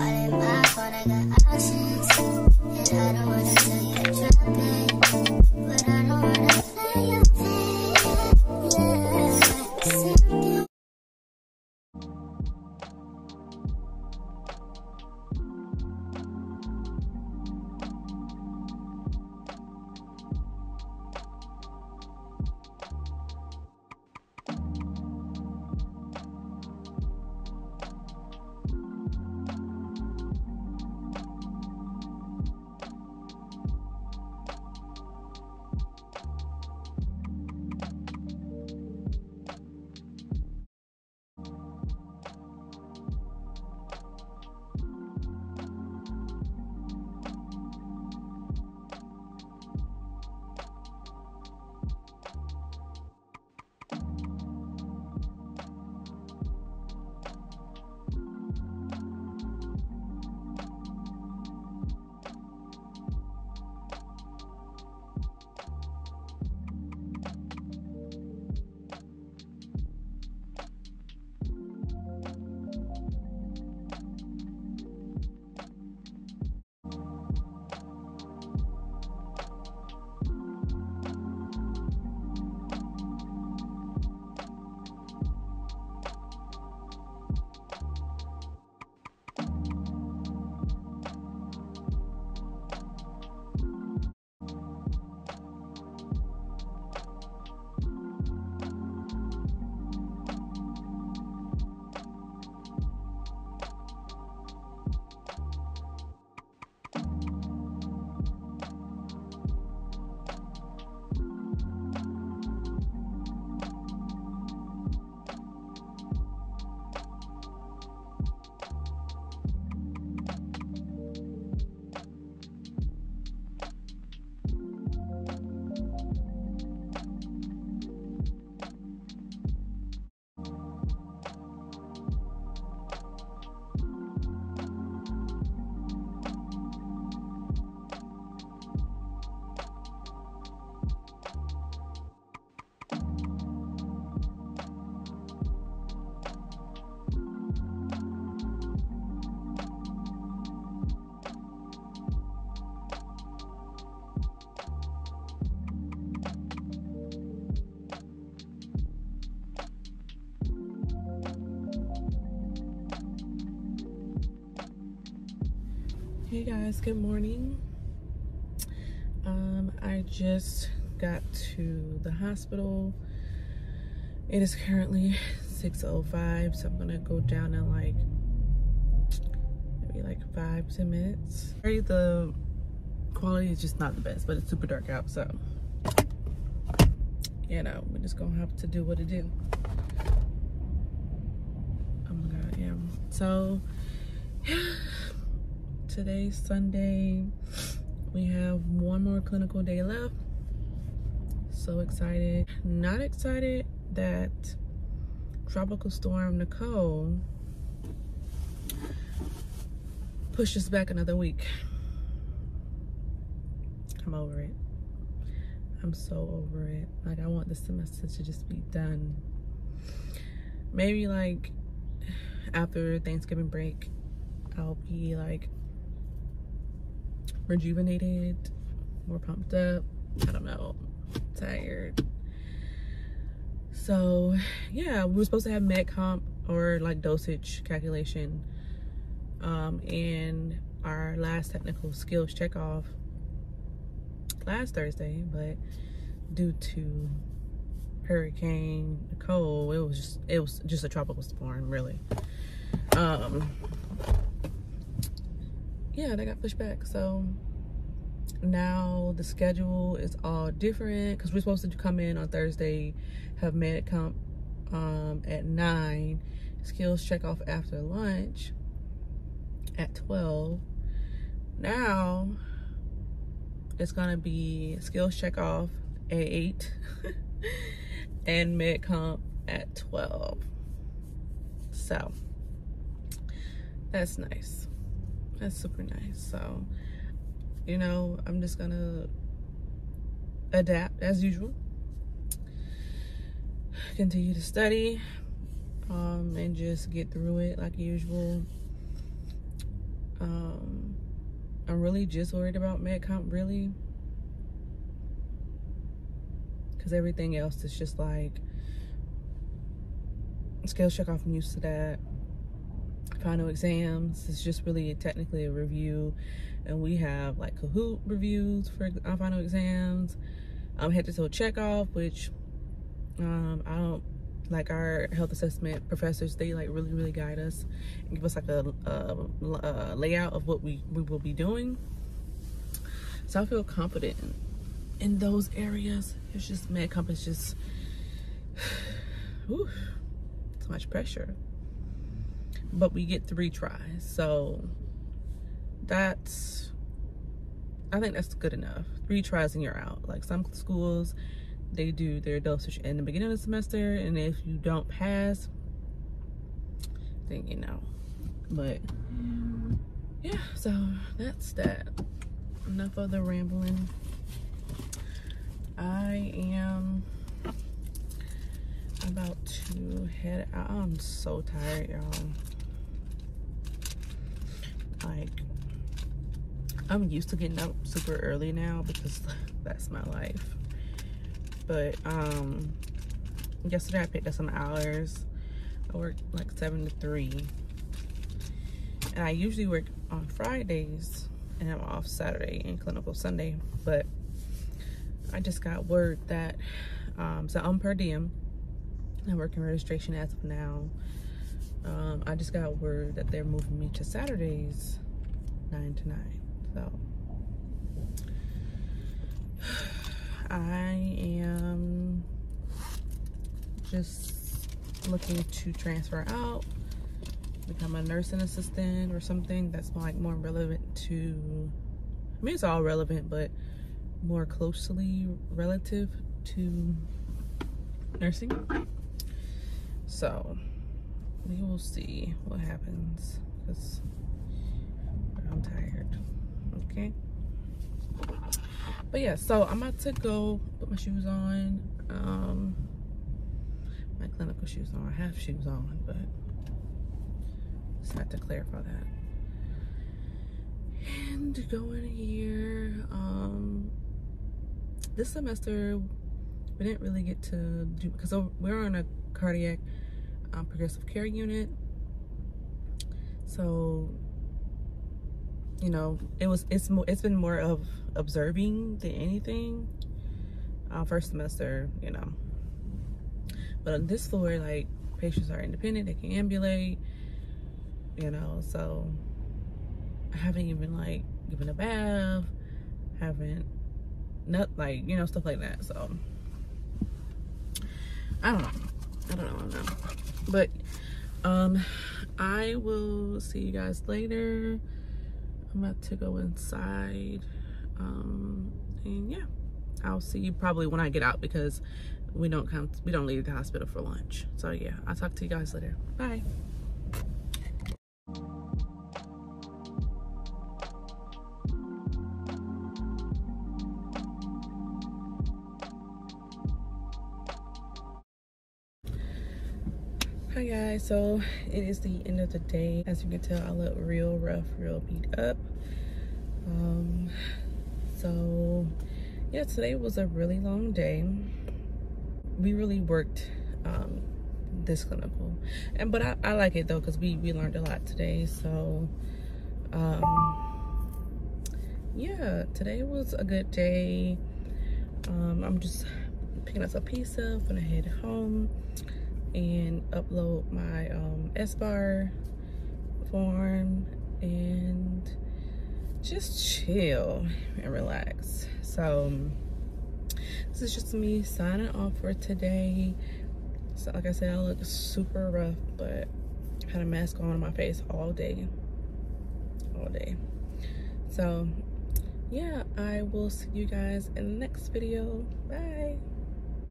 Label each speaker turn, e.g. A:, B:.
A: in my phone, I got options. And I don't wanna tell
B: Hey guys, good morning. Um, I just got to the hospital. It is currently 6.05, so I'm gonna go down in like maybe like five, 10 minutes. Sorry, the quality is just not the best, but it's super dark out, so you know, we're just gonna have to do what it do. Oh my god, yeah. So today's Sunday. We have one more clinical day left. So excited. Not excited that Tropical Storm Nicole pushes back another week. I'm over it. I'm so over it. Like, I want the semester to just be done. Maybe, like, after Thanksgiving break, I'll be, like, rejuvenated, more pumped up. I don't know, tired. So yeah, we were supposed to have med comp or like dosage calculation um, in our last technical skills check off last Thursday, but due to Hurricane Nicole, it was just it was just a tropical storm, really. Um, yeah, they got pushed back. So now the schedule is all different because we're supposed to come in on Thursday, have med comp um, at nine, skills check off after lunch at 12. Now it's gonna be skills check off at eight and med comp at 12. So that's nice that's super nice so you know i'm just gonna adapt as usual continue to study um and just get through it like usual Um, I'm really just worried about MedComp, really. Because everything else is just like skills check off, I'm used to that. Final exams, it's just really technically a review. And we have like Kahoot reviews for our final exams. Um, head to toe check off, which um, I don't like our health assessment professors they like really really guide us and give us like a, a, a layout of what we we will be doing so i feel confident in, in those areas it's just med comp just whew, too much pressure but we get three tries. So that's i think that's good enough. Three tries and you're out. Like some schools they do their dosage in the beginning of the semester and if you don't pass then you know. But yeah so that's that. Enough of the rambling. I am about to head out. I'm so tired y'all like i'm used to getting up super early now because that's my life but um yesterday I picked up some hours. I worked like seven to three. And I usually work on Fridays and I'm off Saturday and clinical Sunday. But I just got word that um so I'm per diem. I'm working registration as of now. Um, I just got word that they're moving me to Saturdays nine to nine. So I am just looking to transfer out, become a nursing assistant or something that's like more relevant to, I mean, it's all relevant, but more closely relative to nursing. So we will see what happens because I'm tired. Okay but yeah so i'm about to go put my shoes on um my clinical shoes on i have shoes on but just had to clarify that and going here um this semester we didn't really get to do because we're on a cardiac um, progressive care unit. So you know it was it's more it's been more of observing than anything uh, first semester you know. But on this floor like patients are independent they can ambulate you know so i haven't even like given a bath haven't not like you know stuff like that so. I don't know i don't know i don't know but um i will see you guys later. I'm about to go inside um and yeah. I'll see you probably when i get out because we don't come we don't leave the hospital for lunch. So yeah i'll talk to you guys later. Bye so it is the end of the day. As you can tell i look real rough real beat up. Um so yeah today was a really long day. We really worked um this clinical. And but i, I like it though because we we learned a lot today. So um yeah today was a good day. Um i'm just picking up some pizza gonna head home and upload my um, SBAR form and just chill and relax. So this is just me signing off for today. So like I said, I look super rough, but I had a mask on my face all day, all day. So yeah, I will see you guys in the next video. Bye.